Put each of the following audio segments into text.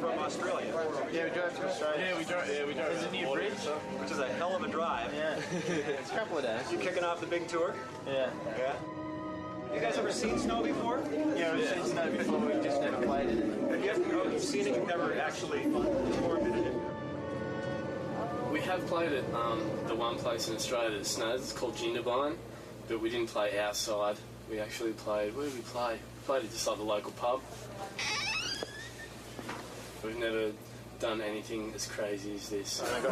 from Australia, Yeah, we drove to Australia. Yeah, we drove. Yeah, we drove. There's a new bridge. which is a hell of a drive. Yeah. it's a couple of days. You kicking off the big tour? Yeah. Yeah. You guys ever seen snow before? Yeah, we've seen snow before, we've just never played it. Have you ever, oh, you've seen it, you've never actually performed in it? We have played at um, the one place in Australia that snows. It's called Jindabyne, but we didn't play outside. We actually played. Where did we play? We played at just like the local pub. We've never done anything as crazy as this. You have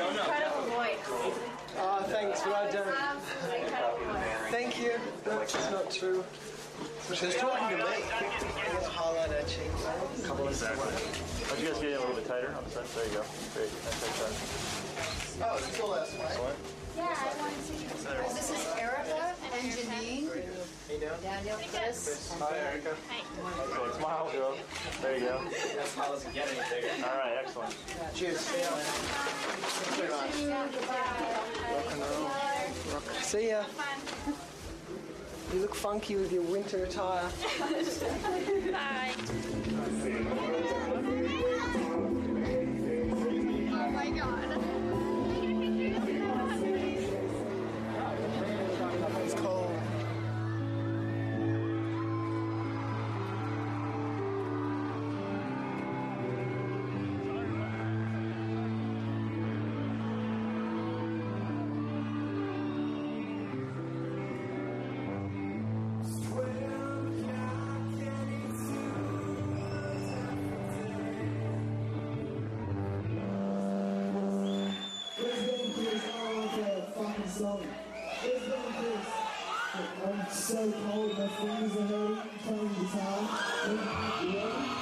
an incredible voice. Oh, thanks, but I don't. Thank you. That's not true. She's talking to me. Highlight our cheeks. Couple of Why don't you guys get in a little bit tighter on the front? There you go. Great. Oh, that's. Oh, it's still last way. Yeah, I want to see. This is Erica and Janine. Daniel, Chris. Hi, Erica. Good. Smile, girl. There you go. That smile doesn't get any bigger. All right. Excellent. Cheers. See ya. You look funky with your winter attire. Oh so cold, my friends are hurting, playing guitar. That's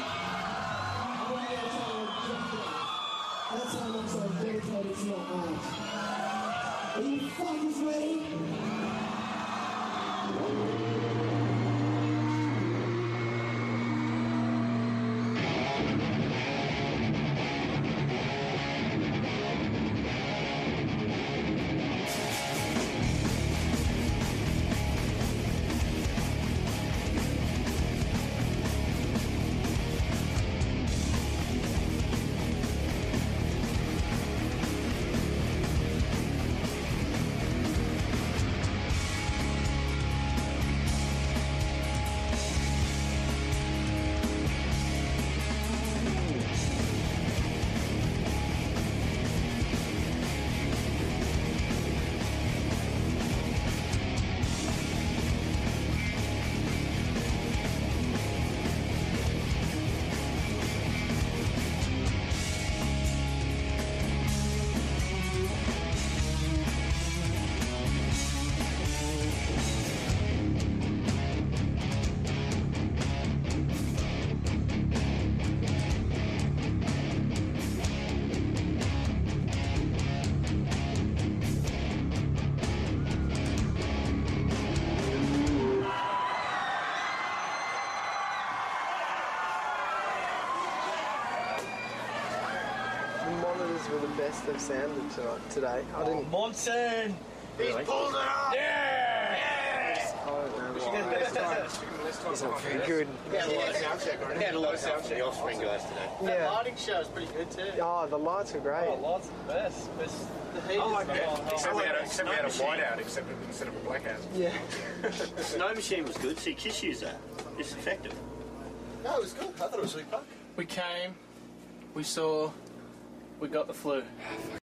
The were the best they've sounded tonight, today. I didn't. Monson. He's pulled it up. Yeah. I don't know why. It's not very good. We had a lot of sound check. The offspring guys today. Yeah. lighting show is pretty good too. Oh, the lights are great. Oh, the Lights are the best. best the heat I like is that. Except we had a, except we had a whiteout except instead of a blackout. Yeah. The snow machine was good. See, kids use that. It's effective. No, it was good. I thought it was really fun. We came. We saw. We got the flu. Ah,